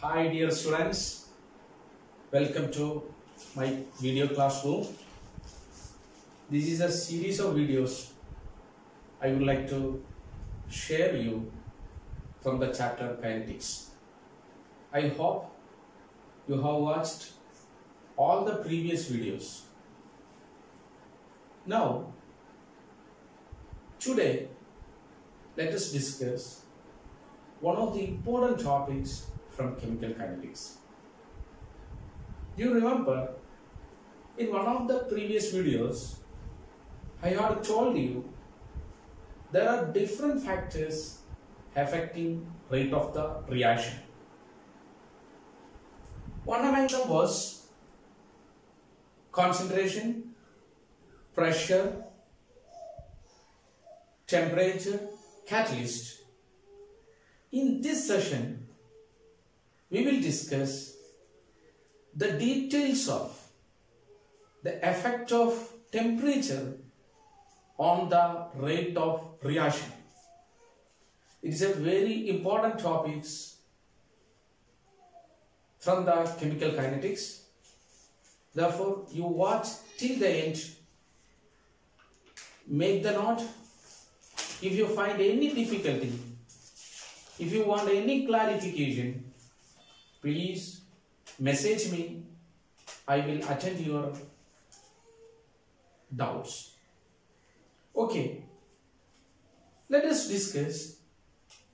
Hi dear students, welcome to my video classroom. This is a series of videos I would like to share you from the chapter Kinetics. I hope you have watched all the previous videos. Now, today let us discuss one of the important topics from chemical kinetics. You remember in one of the previous videos, I had told you there are different factors affecting rate of the reaction. One among them was concentration, pressure, temperature, catalyst. In this session, we will discuss the details of the effect of temperature on the rate of reaction. It is a very important topic from the chemical kinetics. Therefore, you watch till the end. Make the note. If you find any difficulty, if you want any clarification, please message me. I will attend your doubts. Okay. Let us discuss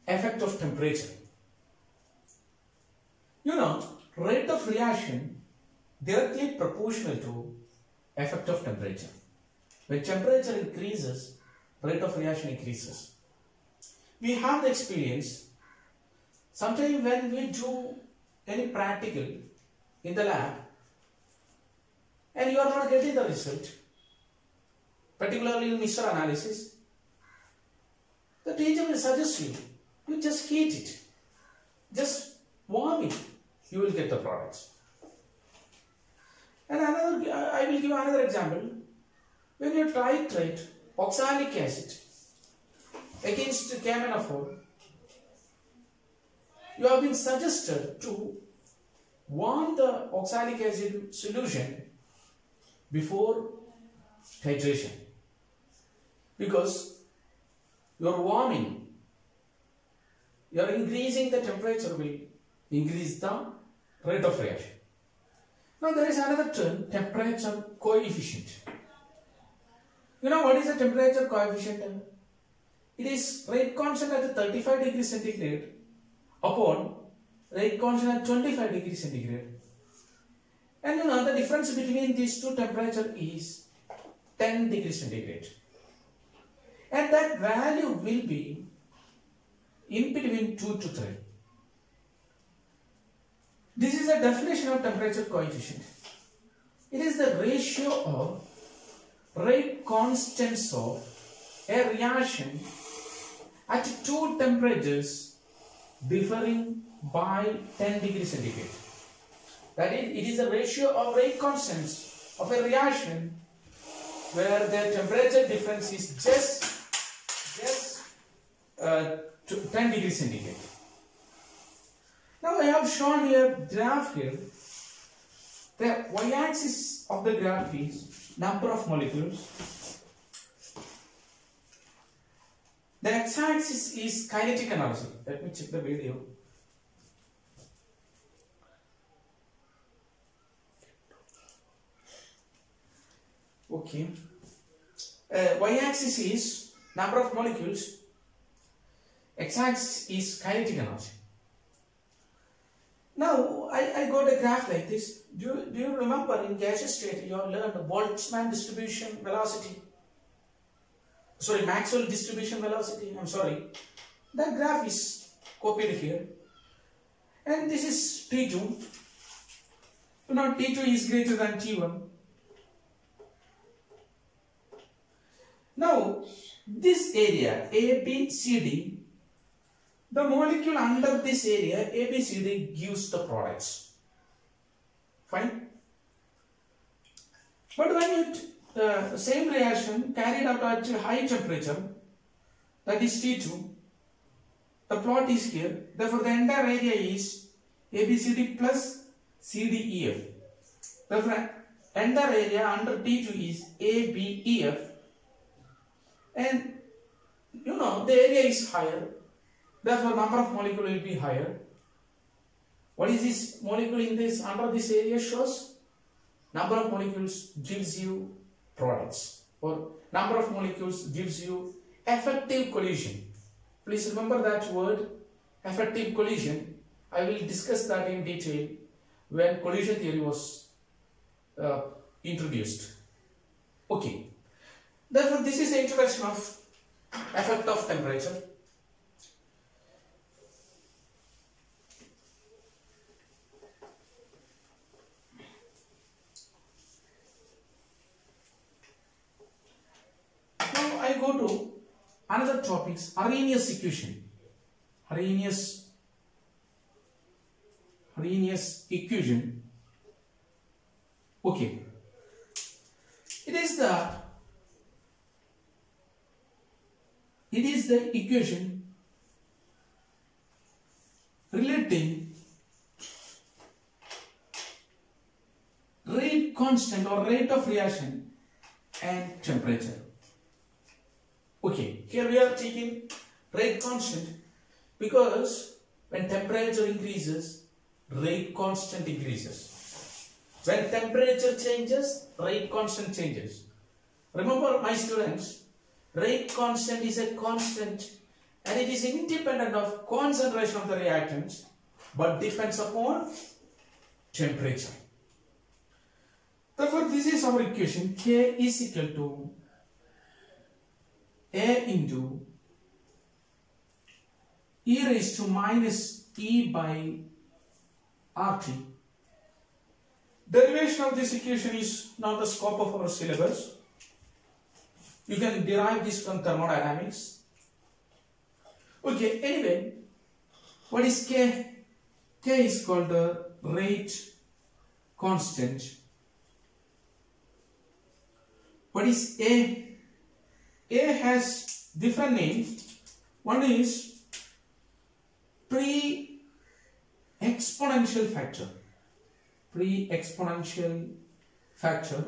effect of temperature. You know, rate of reaction directly proportional to effect of temperature. When temperature increases, rate of reaction increases. We have the experience, sometimes when we do any practical in the lab and you are not getting the result, particularly in mixture analysis, the teacher will suggest you, you just heat it, just warm it, you will get the products. And another, I will give another example. When you try titrate oxalic acid against KMnO4, you have been suggested to warm the oxalic acid solution before titration because you are warming, you are increasing the temperature will increase the rate of reaction. Now there is another term, temperature coefficient. You know what is the temperature coefficient? It is rate constant at 35 degrees centigrade upon rate constant at 25 degrees centigrade. And you know the difference between these two temperature is 10 degrees centigrade. And that value will be in between 2 to 3. This is a definition of temperature coefficient. It is the ratio of rate constants of a reaction at two temperatures differing by 10 degrees centigrade. That is, it is a ratio of rate constants of a reaction where the temperature difference is just, just uh, 10 degrees centigrade. Now I have shown here graph here. The y-axis of the graph is number of molecules. The x-axis is kinetic energy. Let me check the video. Okay. Uh, y-axis is number of molecules. X-axis is kinetic energy. Now, I, I got a graph like this. Do do you remember in gaseous state you have learned Boltzmann distribution velocity? Sorry, Maxwell distribution velocity. I'm sorry. That graph is copied here. And this is T2. Now T2 is greater than T1. Now, this area A, B, C, D the molecule under this area ABCD gives the products. Fine. But when it the same reaction carried out at high temperature, that is T2, the plot is here. Therefore, the entire area is ABCD plus CDEF. The entire area under T2 is ABEF and you know the area is higher therefore number of molecule will be higher. What is this molecule in this under this area shows? Number of molecules gives you products or number of molecules gives you effective collision. Please remember that word effective collision. I will discuss that in detail when collision theory was uh, introduced. Okay. Therefore, this is the introduction of effect of temperature. Now I go to another topics Arrhenius equation. Arrhenius Arrhenius equation. Okay. It is the it is the equation relating rate constant or rate of reaction and temperature. Okay, here we are taking rate constant because when temperature increases, rate constant increases. When temperature changes, rate constant changes. Remember my students, rate constant is a constant and it is independent of concentration of the reactants but depends upon temperature. Therefore, this is our equation K is equal to A into e raised to minus e by RT. Derivation of this equation is not the scope of our syllabus. You can derive this from thermodynamics. Okay, anyway, what is K? K is called the rate constant. What is A? A has different names. One is pre-exponential factor. Pre-exponential factor.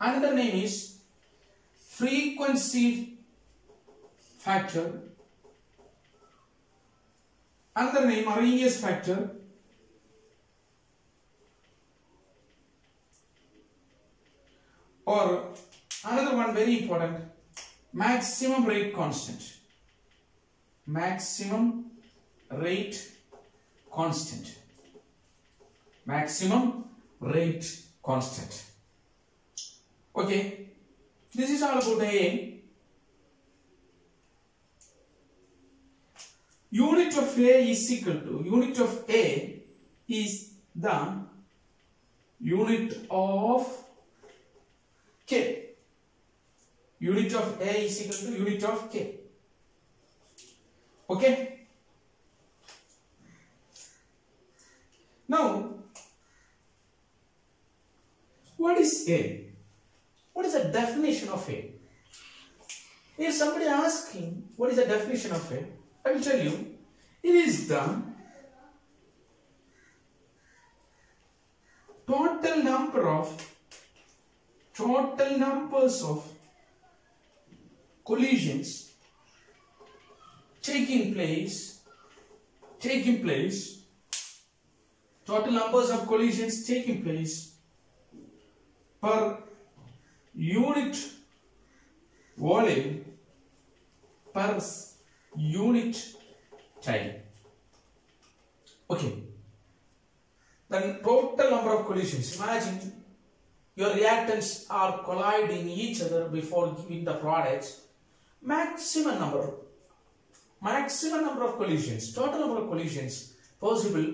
Another name is frequency factor. Another name or Arrhenius factor. Or another one very important maximum rate constant. Maximum rate constant. Maximum rate constant. Okay, this is all about A. Unit of A is equal to unit of A is the unit of K. Unit of A is equal to unit of K. Okay. Now, what is A? What is the definition of A? If somebody asking what is the definition of A, I will tell you, it is the total number of total numbers of collisions taking place taking place total numbers of collisions taking place per unit volume per unit time. Okay. Then total number of collisions. Imagine your reactants are colliding each other before giving the products maximum number maximum number of collisions total number of collisions possible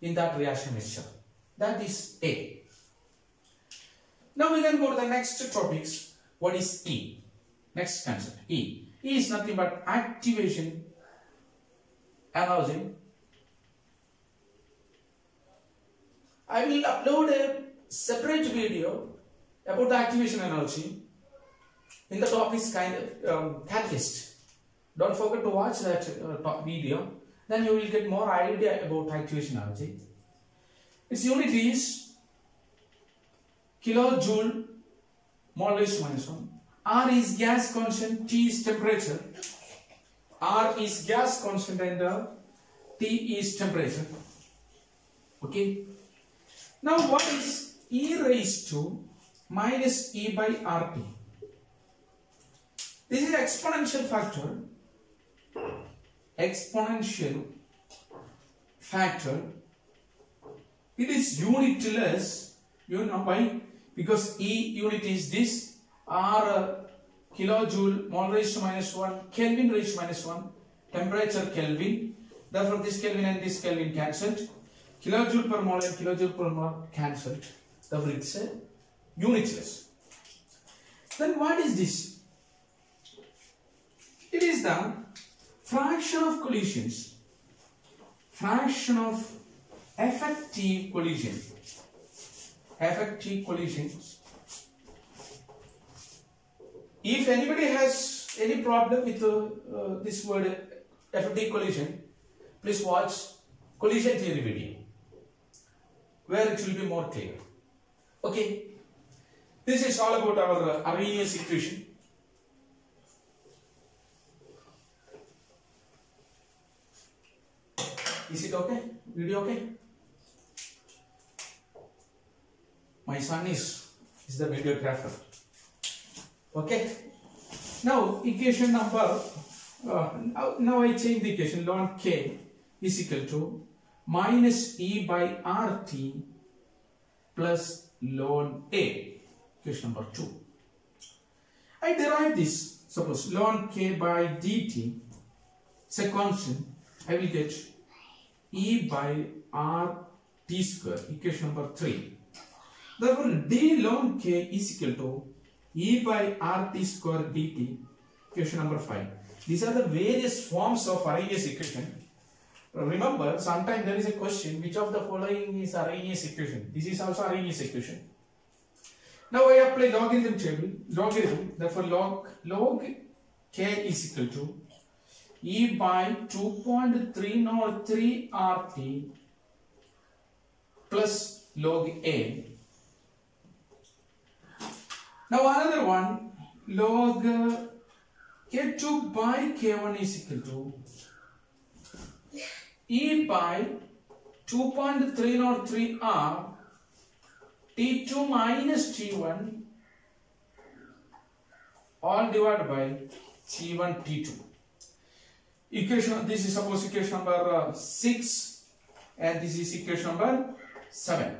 in that reaction mixture. That is a. Now we can go to the next topics. What is e? Next concept. E. E is nothing but activation energy i will upload a separate video about the activation energy in the top is kind of um, catalyst. Don't forget to watch that uh, top video. then you will get more idea about activation energy. Its unit is kilojoule mole raised minus 1. R is gas constant, T is temperature. R is gas constant and uh, T is temperature. Okay. Now what is E raised to minus E by RT? Exponential factor. Exponential factor. It is unitless. You know why? Because E unit is this. R uh, kilojoule mole raised to minus 1. Kelvin raised to minus 1. Temperature Kelvin. Therefore this Kelvin and this Kelvin cancelled. Kilojoule per mole and kilojoule per mole cancelled. Therefore it's a unitless. Then what is this? It is the fraction of collisions. Fraction of effective collision. Effective collisions. If anybody has any problem with uh, uh, this word effective collision, please watch collision theory video where it will be more clear. Okay. This is all about our uh, Arrhenius equation. Is it okay? Video okay? My son is is the videographer. Okay. Now equation number. Uh, now, now I change the equation. Ln k is equal to minus e by rt plus ln a. Equation number two. I derive this. Suppose ln k by dt is a constant. I will get e by r t square. Equation number three. Therefore, d ln k is equal to e by r t square dt. Equation number five. These are the various forms of Arrhenius equation. Remember, sometimes there is a question which of the following is Arrhenius equation. This is also Arrhenius equation. Now I apply logarithm table. Logarithm. Therefore, log log k is equal to e by 2.303 rt plus log a. Now another one log k2 by k1 is equal to e by 2.303 r t2 minus t1 all divided by t1 t2 equation this is suppose equation number uh, 6 and this is equation number 7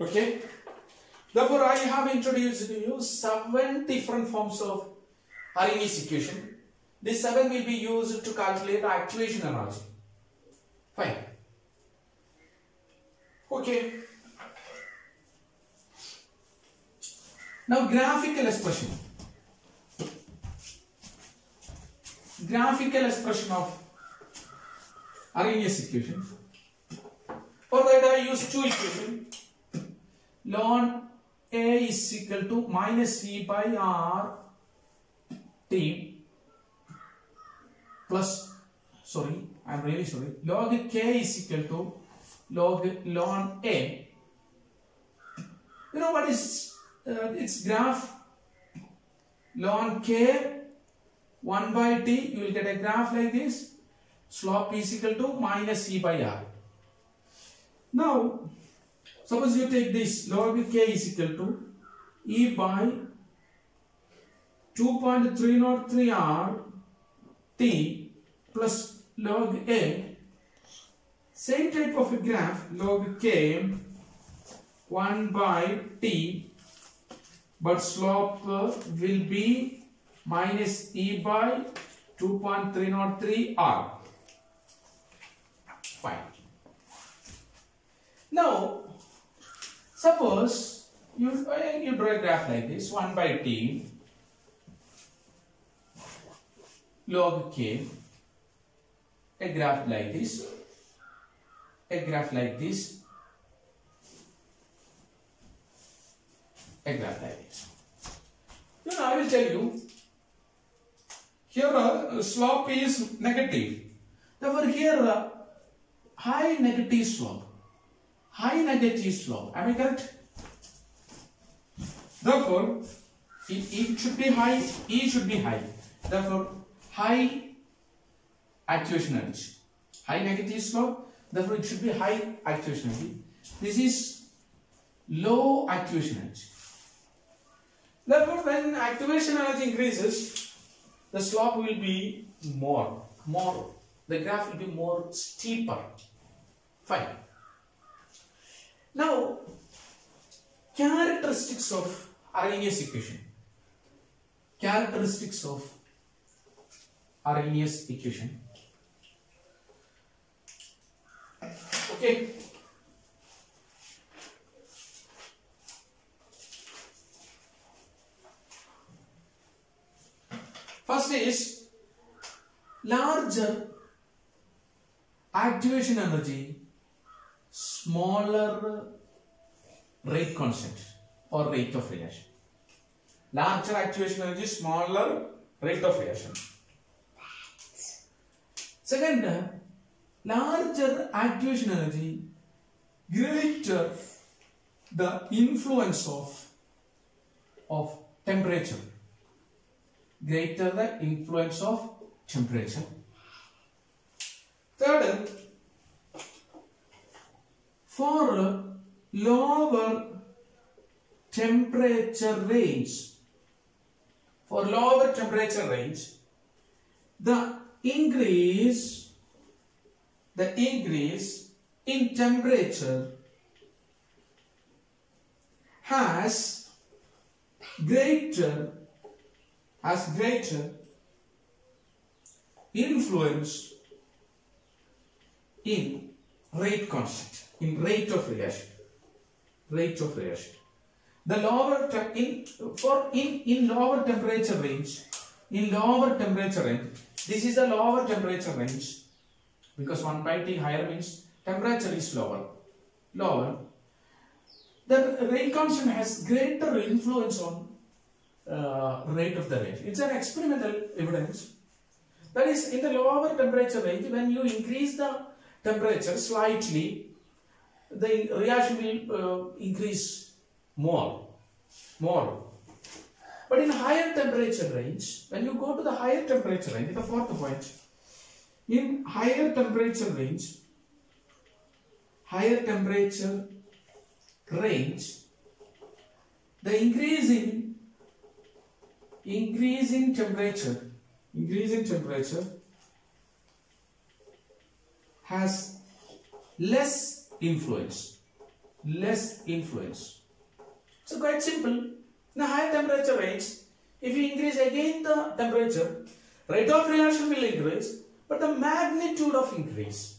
okay? Therefore i have introduced to you seven different forms of Arrhenius equation. This seven will be used to calculate activation energy fine. Okay. Now graphical expression graphical expression of Arrhenius equation. For that I use two equations. Ln A is equal to minus E by R T plus, sorry, I am really sorry, log K is equal to log ln A. You know what is uh, its graph? Ln K 1 by t, you will get a graph like this. Slope is equal to minus e by r. Now, suppose you take this log k is equal to e by 2.303 r t plus log a. Same type of a graph log k 1 by t but slope will be minus e by 2.303 r. Fine. Now, suppose you, uh, you draw a graph like this 1 by t log k, a graph like this, a graph like this, a graph like this. You know, I will tell you here uh, slope is negative. Therefore here uh, high negative slope. High negative slope. Am I correct? Therefore, it, it should be high, E should be high. Therefore, high activation energy. High negative slope, therefore it should be high activation energy. This is low activation energy. Therefore, when activation energy increases, the slope will be more, more, the graph will be more steeper. Fine. Now, characteristics of Arrhenius equation. Characteristics of Arrhenius equation. Okay. First is larger activation energy, smaller rate constant or rate of reaction. Larger activation energy, smaller rate of reaction. Second, larger activation energy, greater the influence of, of temperature. Greater the influence of temperature. Third, for lower temperature range, for lower temperature range, the increase, the increase in temperature has greater, has greater influence in rate constant, in rate of reaction, rate of reaction. The lower in for in in lower temperature range, in lower temperature range, this is the lower temperature range because 1 pi t higher means temperature is lower, lower. The rate constant has greater influence on uh, rate of the reaction. It's an experimental evidence. That is, in the lower temperature range, when you increase the temperature slightly, the reaction will uh, increase more, more. But in higher temperature range, when you go to the higher temperature range, the fourth point, in higher temperature range, higher temperature range, the increase in increase in temperature, increase in temperature has less influence, less influence. So quite simple. In a higher temperature range, if you increase again the temperature, rate of reaction will increase, but the magnitude of increase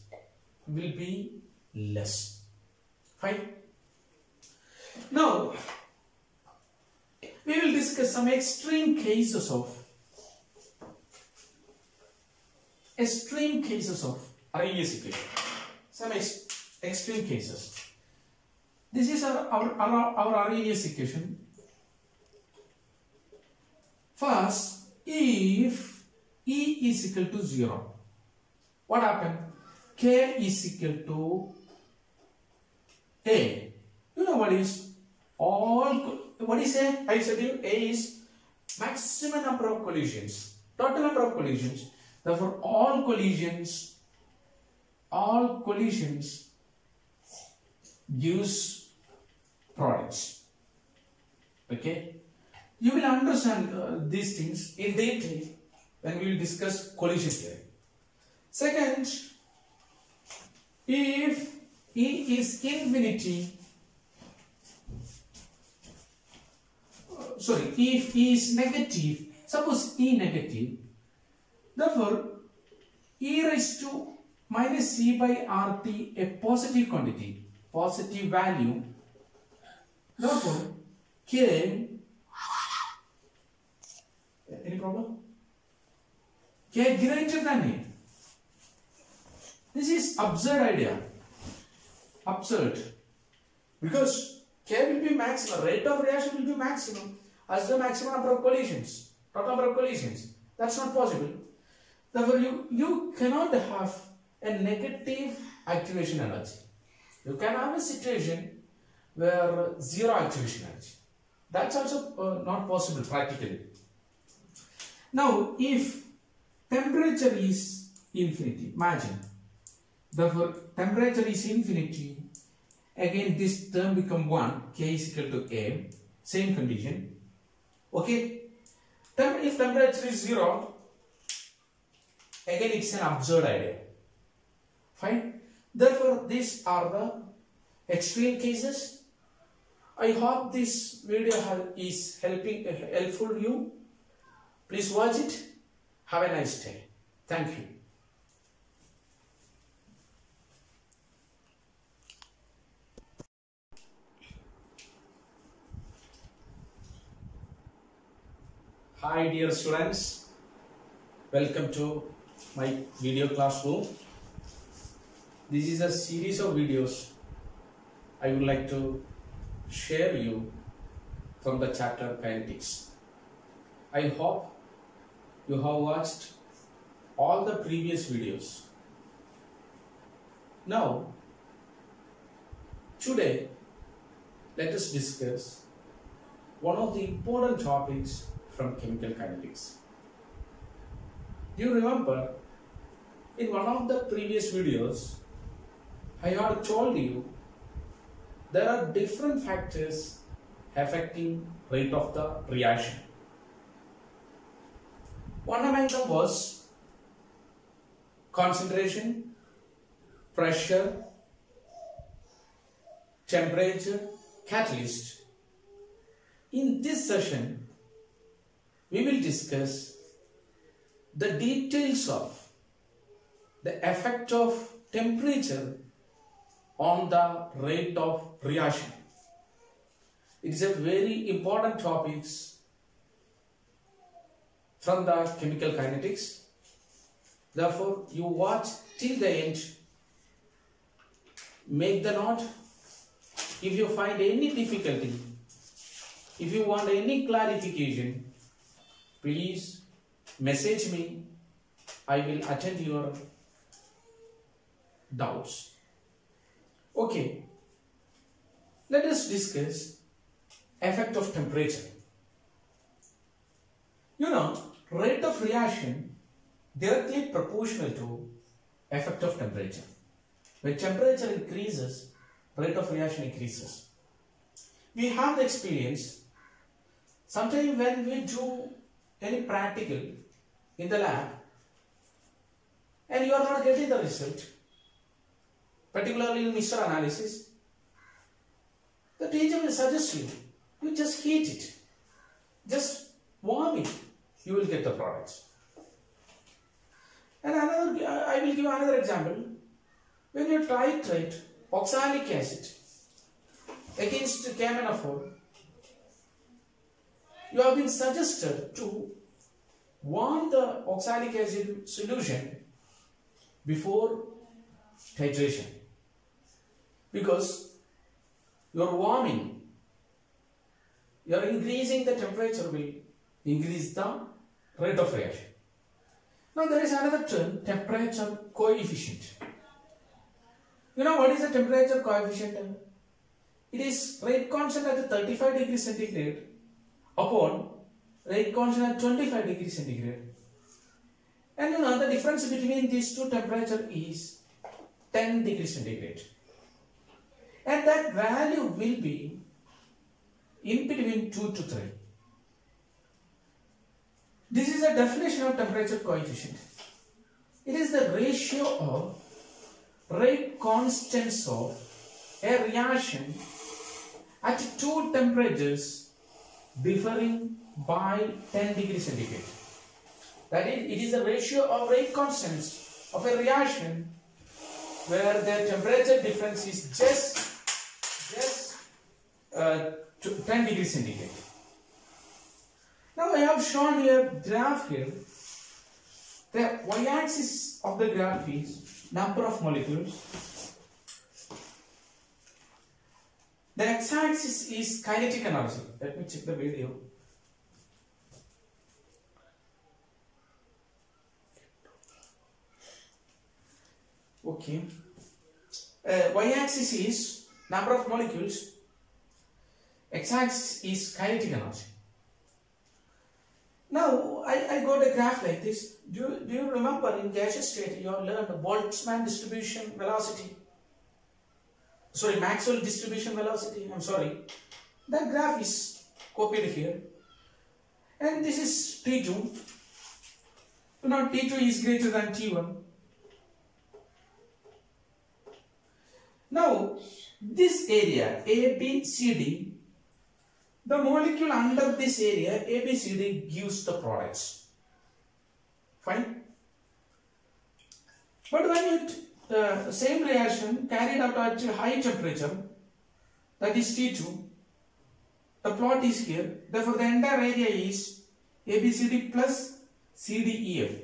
will be less. Fine. Now, we will discuss some extreme cases of extreme cases of Arrhenius equation. Some ex extreme cases. This is our, our, our, our equation. First, if E is equal to 0, what happened? K is equal to A. You know what is? All, what is A? I said to you A is maximum number of collisions, total number of collisions. Therefore, all collisions, all collisions gives products. Okay? You will understand uh, these things in detail when we will discuss collision theory. Second, if E is infinity, sorry, if E is negative, suppose E negative, therefore E raised to minus C by RT a positive quantity, positive value, therefore K, any problem? K greater than A. This is absurd idea. Absurd. Because K will be maximum, rate of reaction will be maximum as the maximum number of collisions, total number of collisions. That's not possible. Therefore, you, you cannot have a negative activation energy. You can have a situation where zero activation energy. That's also uh, not possible practically. Now, if temperature is infinity, imagine, therefore temperature is infinity, again this term become 1, k is equal to a, same condition, okay. Tem if temperature is 0, again it's an absurd idea, fine. Therefore, these are the extreme cases. I hope this video is helping helpful you. Please watch it. Have a nice day. Thank you. Hi dear students. Welcome to my video classroom. This is a series of videos I would like to share you from the chapter kinetics. I hope you have watched all the previous videos. Now, today, let us discuss one of the important topics from chemical kinetics. You remember in one of the previous videos, I had told you there are different factors affecting rate of the reaction. One among them was concentration, pressure, temperature, catalyst. In this session, we will discuss the details of the effect of temperature on the rate of reaction. It is a very important topic from the chemical kinetics. Therefore, you watch till the end. Make the note. If you find any difficulty, if you want any clarification, please message me. I will attend your doubts. Okay, let us discuss effect of temperature. You know, rate of reaction directly proportional to effect of temperature. When temperature increases, rate of reaction increases. We have the experience, sometimes when we do any practical in the lab. And you are not getting the result, particularly in mixture analysis, the teacher will suggest you, you just heat it, just warm it, you will get the products. And another, I will give another example. When you titrate oxalic acid against KMnO4, you have been suggested to warm the oxalic acid solution before titration. Because you are warming you are increasing the temperature will increase the rate of reaction. Now there is another term temperature coefficient. You know what is the temperature coefficient? It is rate constant at 35 degree centigrade upon rate constant at 25 degree centigrade and you know the difference between these two temperature is 10 degree centigrade and that value will be in between 2 to 3. This is a definition of temperature coefficient. It is the ratio of rate constants of a reaction at two temperatures differing by 10 degree centigrade. That is, it is the ratio of rate constants of a reaction where the temperature difference is just just uh, 10 degree centigrade. Now I have shown here graph here. The y-axis of the graph is number of molecules. The x-axis is kinetic energy. Let me check the video. Okay. Uh, y-axis is number of molecules. X-axis is kinetic energy. Now, I, I got a graph like this. Do, do you remember in gaseous state you have learned Boltzmann distribution velocity? Sorry, Maxwell distribution velocity. I'm sorry. That graph is copied here. And this is T2. You know, T2 is greater than T1. Now, this area A, B, C, D, the molecule under this area A, B, C, D gives the products. Fine. But when it, the same reaction carried out at high temperature, that is T2, the plot is here. Therefore, the entire area is ABCD plus CDEF.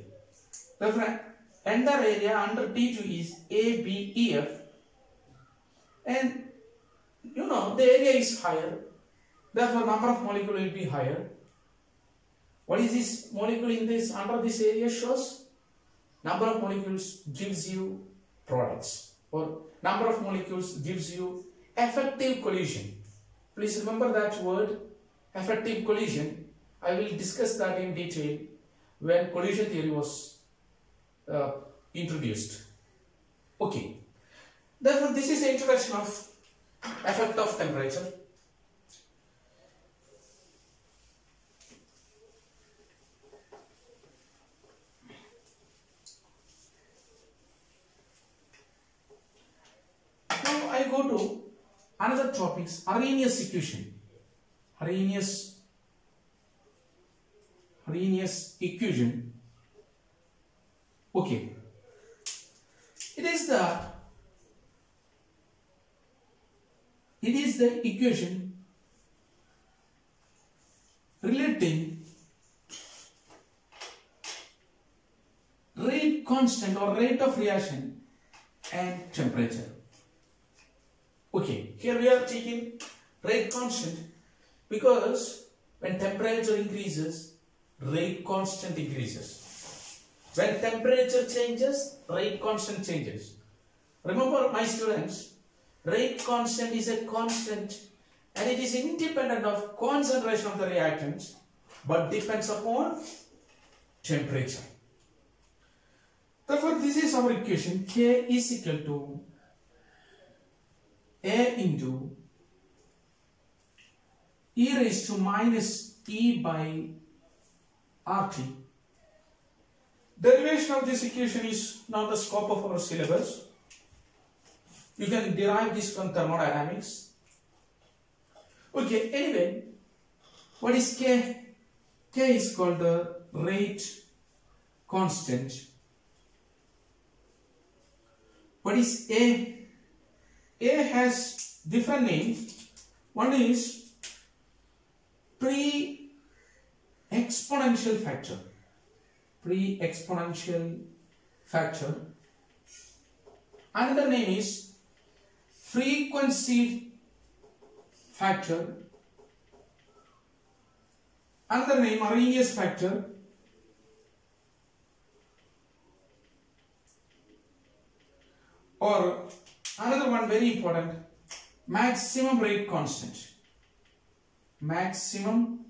Therefore, entire area under T2 is ABEF and you know the area is higher. Therefore number of molecule will be higher. What is this molecule in this under this area shows? Number of molecules gives you products. Or number of molecules gives you effective collision. Please remember that word effective collision. I will discuss that in detail when collision theory was uh, introduced. Okay. Therefore, this is the introduction of effect of temperature. Now I go to another topics, Arrhenius equation. Arrhenius Arrhenius equation. Okay. It is the it is the equation relating rate constant or rate of reaction and temperature. Okay, here we are taking rate constant because when temperature increases, rate constant increases. When temperature changes, rate constant changes. Remember my students, rate constant is a constant and it is independent of concentration of the reactants but depends upon temperature. Therefore, this is our equation K is equal to A into e raised to minus E by RT. Derivation of this equation is not the scope of our syllabus. You can derive this from thermodynamics. Okay, anyway, what is K? K is called the rate constant. What is A? A has different names. One is pre-exponential factor. Pre-exponential factor. Another name is frequency factor. Another name Arrhenius factor. Or another one very important maximum rate constant. Maximum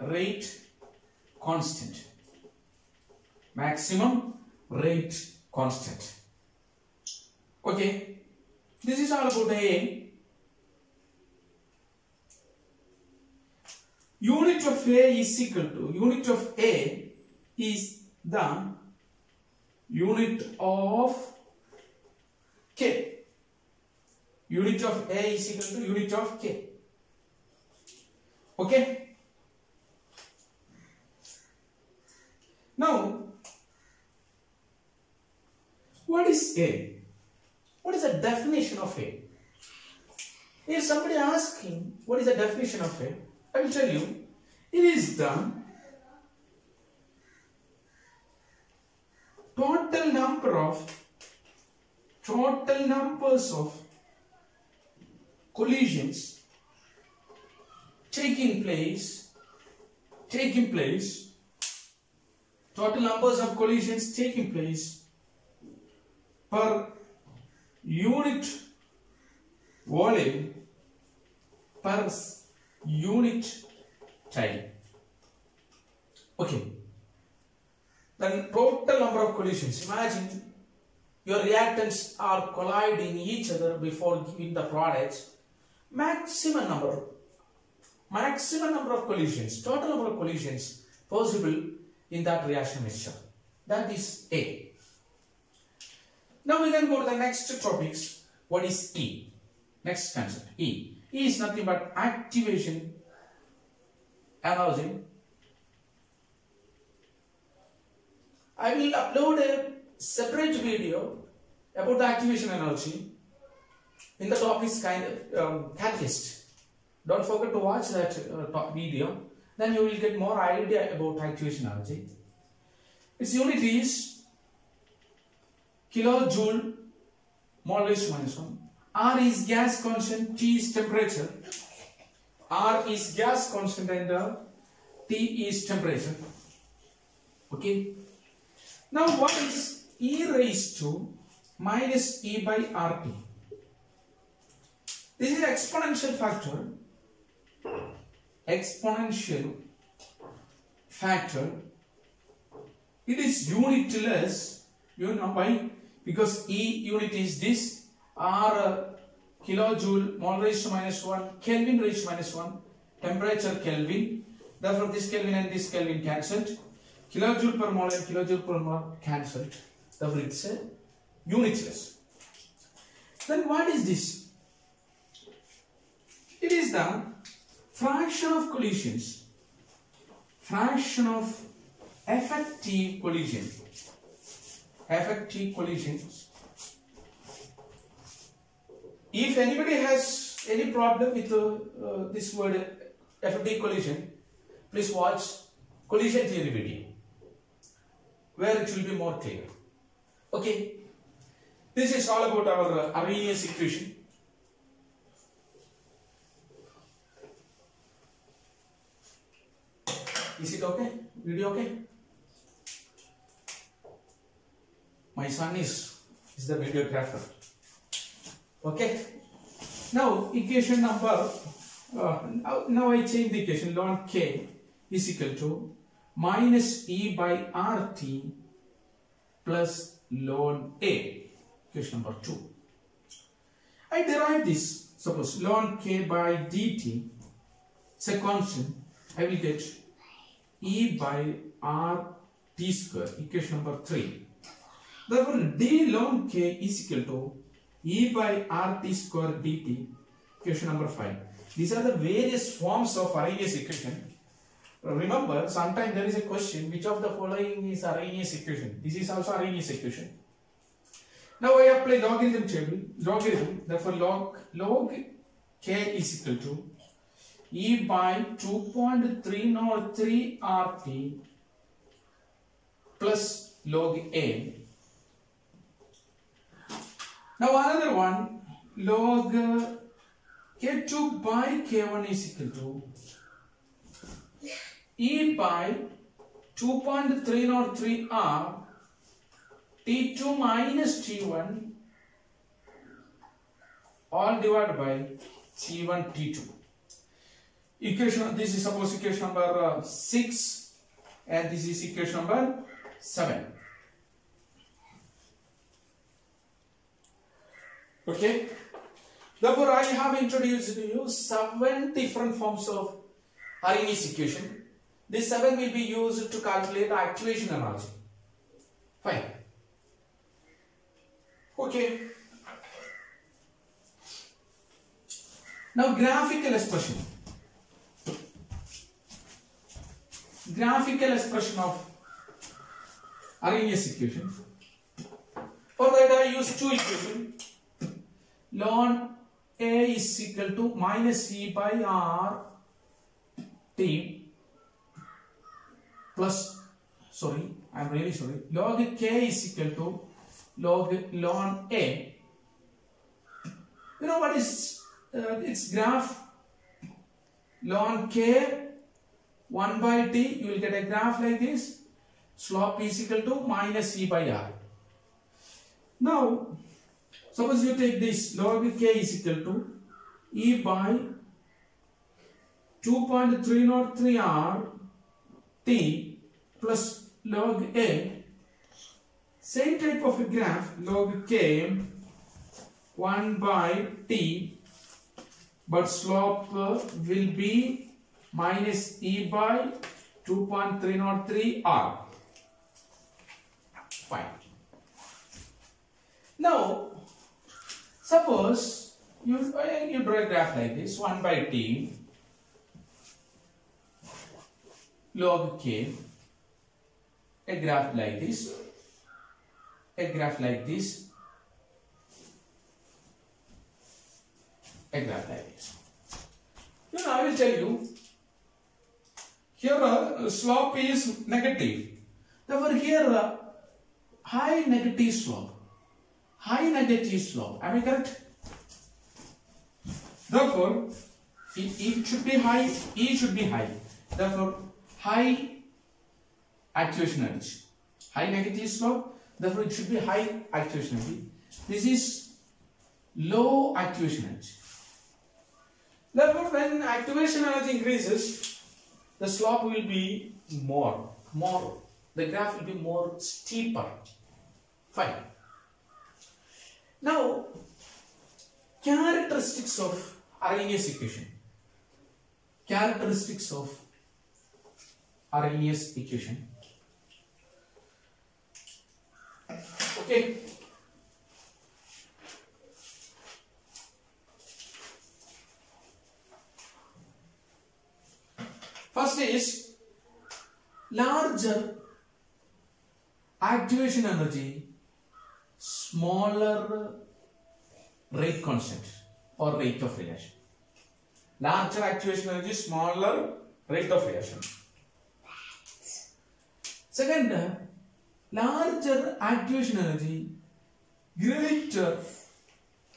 rate constant. Maximum rate constant. Okay. This is all about A. Unit of A is equal to, unit of A is the unit of K. Unit of A is equal to unit of K. Okay. Now, what is A? What is the definition of A? If somebody asking what is the definition of A, I will tell you, it is the total number of total numbers of collisions taking place taking place total numbers of collisions taking place per unit volume per unit time. Okay. Then total number of collisions. Imagine your reactants are colliding each other before giving the products. Maximum number, maximum number of collisions, total number of collisions possible in that reaction mixture. That is A. Now we can go to the next topics. What is E? Next concept. E. E is nothing but activation energy. I will upload a separate video about the activation energy in the top is kind of um, catalyst. Don't forget to watch that uh, top video. Then you will get more idea about activation energy. Its unit is kilojoule mole to minus 1. R is gas constant, T is temperature. R is gas constant and uh, T is temperature. Okay. Now what is E raised to minus E by RT? Exponential factor. Exponential factor. It is unitless. You know why? Because E unit is this. R uh, kilojoule mole raised to minus 1. Kelvin raised to minus 1. Temperature Kelvin. Therefore this Kelvin and this Kelvin cancelled. Kilojoule per mole and kilojoule per mole cancelled. Therefore it's a unitless. Then what is this? It is the fraction of collisions. Fraction of effective collision. Effective collisions. If anybody has any problem with uh, uh, this word effective collision, please watch collision theory video where it will be more clear. Okay. This is all about our Arrhenius equation. Is it okay? Video okay? My son is, is the videographer. Okay. Now equation number, uh, now, now I change the equation ln k is equal to minus E by RT plus ln A. Equation number 2. I derive this. Suppose ln k by dt is a constant. I will get E by R t square. Equation number 3. Therefore, d ln k is equal to E by R t square dt. Equation number 5. These are the various forms of Arrhenius equation. Remember, sometimes there is a question which of the following is Arrhenius equation. This is also Arrhenius equation. Now I apply logarithm table, logarithm, therefore log, log k is equal to e by 2.303 RT plus log a. Now another one, log uh, k2 by k1 is equal to e by 2.303 r t2 minus t1 all divided by t1 t2 equation this is suppose equation number uh, 6 and this is equation number 7 okay therefore i have introduced to you seven different forms of Arrhenius equation this 7 will be used to calculate activation energy. Fine. Okay. Now graphical expression. Graphical expression of Arrhenius equation. For that I use two equations. Ln A is equal to minus E by R T plus sorry I am really sorry log k is equal to log ln a you know what is uh, its graph ln k 1 by t you will get a graph like this. Slope is equal to minus e by r. Now Suppose you take this. Log k is equal to e by 2.303 r t plus log a. Same type of a graph log k 1 by t but slope will be minus e by 2.303 r. Fine. Now, suppose you, uh, you draw a graph like this 1 by t log k a graph like this a graph like this a graph like this know i will tell you here uh, slope is negative. Therefore here uh, high negative slope high negative slope am i correct? Therefore it, it should be high e should be high. Therefore high activation energy. High negative slope therefore it should be high activation energy. This is low activation energy. Therefore when activation energy increases the slope will be more more the graph will be more steeper fine now characteristics of Arrhenius equation characteristics of Arrhenius equation. Okay. First is larger activation energy, smaller rate constant or rate of reaction. Larger activation energy, smaller rate of reaction. Second, larger activation energy, greater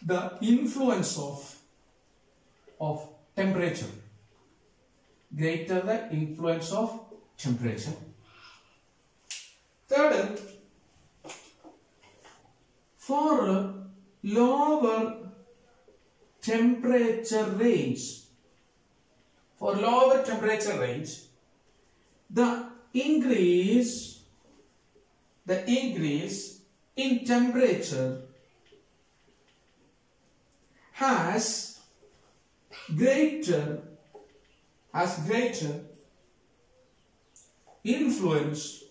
the influence of, of temperature. Greater the influence of temperature. Third, for lower temperature range, for lower temperature range, the increase the increase in temperature has greater has greater influence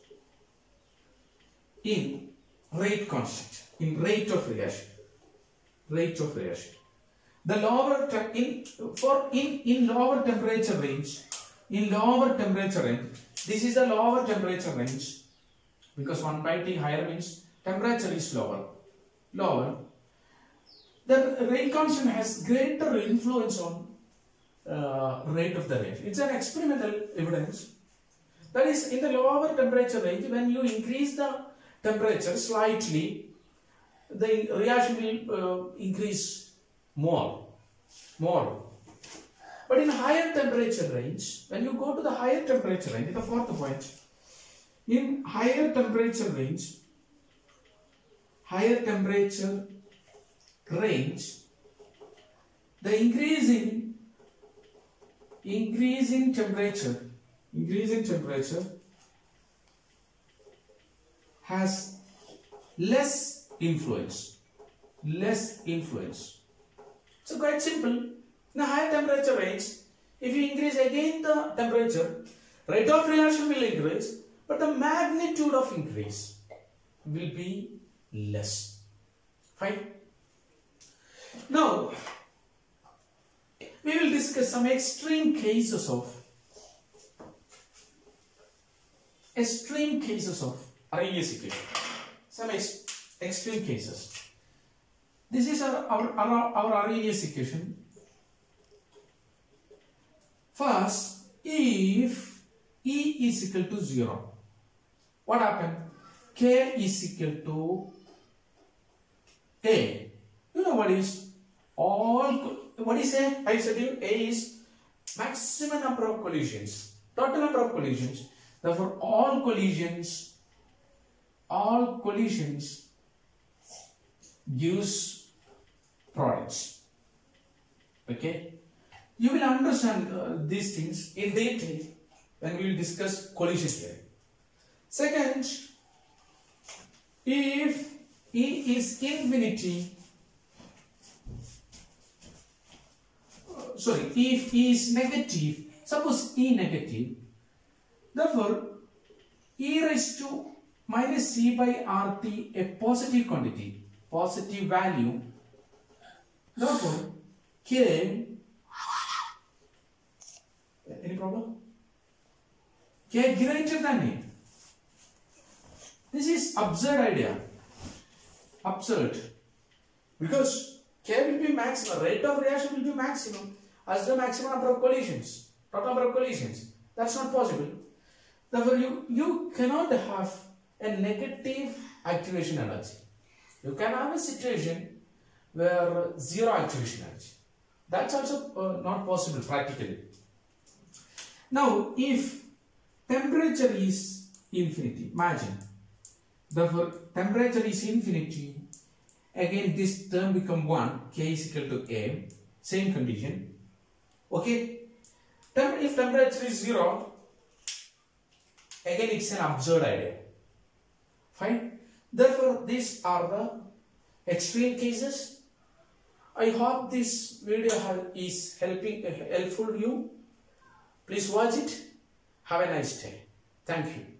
in rate constant in rate of reaction rate of reaction the lower in for in in lower temperature range in lower temperature range this is a lower temperature range because 1 by T higher means temperature is lower. Lower. The rate constant has greater influence on uh, rate of the reaction. It's an experimental evidence. That is in the lower temperature range when you increase the temperature slightly the reaction will uh, increase more. More. But in higher temperature range, when you go to the higher temperature range, the fourth point, in higher temperature range, higher temperature range, the increase in increase in temperature, increase in temperature has less influence, less influence. So quite simple. In a higher temperature range, if you increase again the temperature, rate of reaction will increase, but the magnitude of increase will be less. Fine. Now, we will discuss some extreme cases of extreme cases of Arrhenius equation. Some ex extreme cases. This is our, our, our, our Arrhenius equation. First, if E is equal to 0, what happened? K is equal to A. You know what is? All, what is A? I said you, A is maximum number of collisions, total number of collisions. Therefore, all collisions, all collisions gives products. Okay, you will understand uh, these things in detail when we will discuss collision theory. Second, if E is infinity, sorry, if E is negative, suppose E negative, therefore E raised to minus C by RT a positive quantity, positive value, therefore K, any problem? K greater than A. This is absurd idea. Absurd. Because K will be maximum, rate of reaction will be maximum as the maximum number of collisions, total number of collisions. That's not possible. Therefore, you, you cannot have a negative activation energy. You can have a situation where zero activation energy. That's also uh, not possible practically. Now, if temperature is infinity, imagine Therefore, temperature is infinity. Again, this term become 1, k is equal to a. Same condition. Okay. If temperature is 0, again it's an absurd idea. Fine. Therefore, these are the extreme cases. I hope this video is helping helpful you. Please watch it. Have a nice day. Thank you.